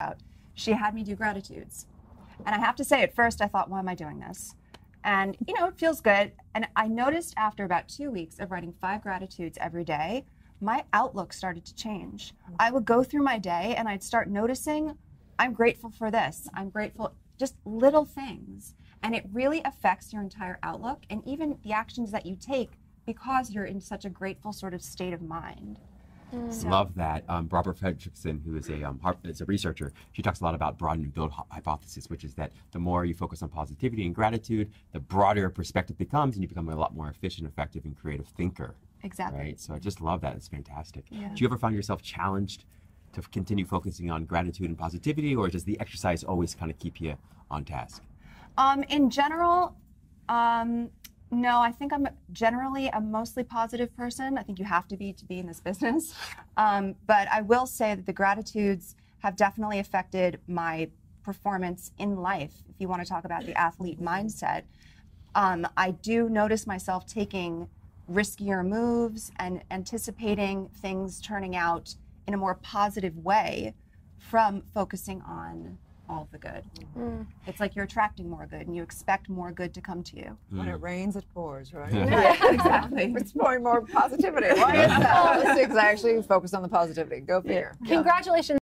out, she had me do gratitudes. And I have to say, at first, I thought, why am I doing this? And, you know, it feels good. And I noticed after about two weeks of writing five gratitudes every day, my outlook started to change. Mm. I would go through my day and I'd start noticing, I'm grateful for this. I'm grateful, just little things. And it really affects your entire outlook and even the actions that you take because you're in such a grateful sort of state of mind. So. Love that. Um, Barbara Fredrickson, who is a um, is a researcher, she talks a lot about broaden and build hypothesis, which is that the more you focus on positivity and gratitude, the broader your perspective becomes, and you become a lot more efficient, effective, and creative thinker. Exactly. Right. So I just love that. It's fantastic. Yeah. Do you ever find yourself challenged to continue focusing on gratitude and positivity, or does the exercise always kind of keep you on task? Um, in general, um, no, I think I'm generally a mostly positive person. I think you have to be to be in this business. Um, but I will say that the gratitudes have definitely affected my performance in life. If you want to talk about the athlete mindset, um, I do notice myself taking riskier moves and anticipating things turning out in a more positive way from focusing on all the good. Mm. It's like you're attracting more good and you expect more good to come to you. When it rains, it pours, right? yeah, exactly. it's pouring more positivity. Why is that? Let's actually focus on the positivity. Go figure. Congratulations.